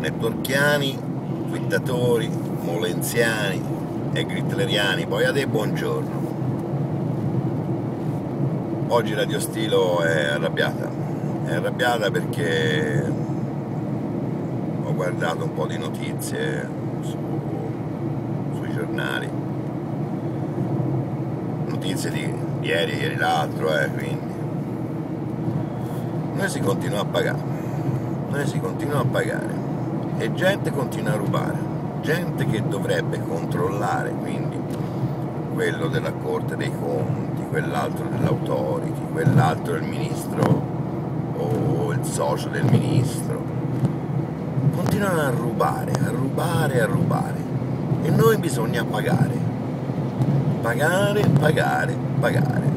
networkiani, twittatori, molenziani e gritleriani, poi a te buongiorno. Oggi Radio Stilo è arrabbiata, è arrabbiata perché ho guardato un po' di notizie su, sui giornali, notizie di ieri, ieri l'altro, eh, quindi. Noi si continua a pagare, noi si continua a pagare e gente continua a rubare, gente che dovrebbe controllare quindi quello della Corte dei Conti, quell'altro dell'Autority, quell'altro del Ministro o il socio del Ministro. Continuano a rubare, a rubare, a rubare. E noi bisogna pagare. Pagare, pagare, pagare.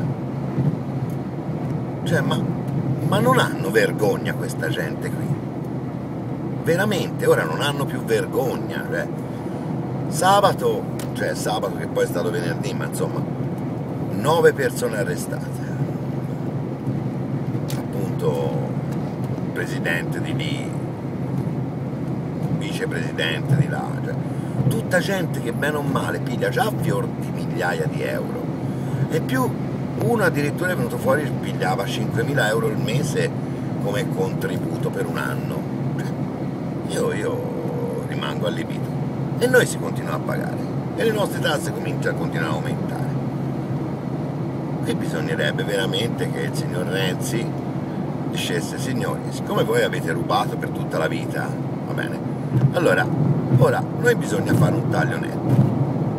Cioè, ma ma non hanno vergogna questa gente qui. Veramente, ora non hanno più vergogna. Cioè. Sabato, cioè sabato che poi è stato venerdì, ma insomma, nove persone arrestate. Appunto, presidente di lì, vicepresidente di là, cioè, tutta gente che bene o male piglia già fior di migliaia di euro e più uno addirittura è venuto fuori e pigliava 5.000 euro al mese come contributo per un anno. Io, io rimango allibito. E noi si continua a pagare. E le nostre tasse cominciano a continuare a aumentare. Qui bisognerebbe veramente che il signor Renzi dicesse, signori, siccome voi avete rubato per tutta la vita, va bene, allora, ora, noi bisogna fare un taglio netto,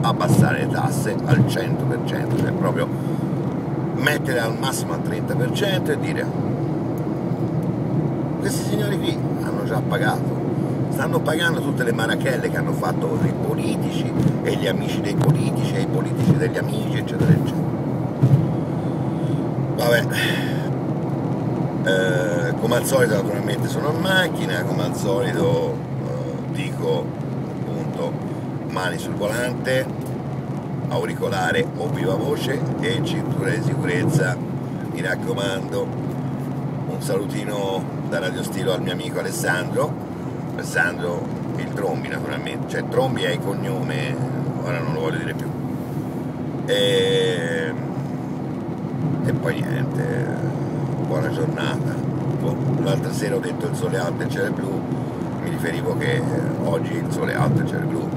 abbassare le tasse al 100%, cioè proprio mettere al massimo al 30% e dire questi signori qui hanno già pagato stanno pagando tutte le marachelle che hanno fatto i politici e gli amici dei politici e i politici degli amici eccetera eccetera. Vabbè. Eh, come al solito naturalmente sono in macchina come al solito eh, dico appunto mani sul volante auricolare o viva voce e cintura di sicurezza. Mi raccomando, un salutino da Radio Stilo al mio amico Alessandro, Alessandro il Trombi naturalmente, cioè Trombi è il cognome, ora non lo voglio dire più. E, e poi niente, buona giornata. L'altra sera ho detto il sole alto e il cielo blu, mi riferivo che oggi il sole alto e il cielo blu.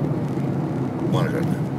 Buona giornata.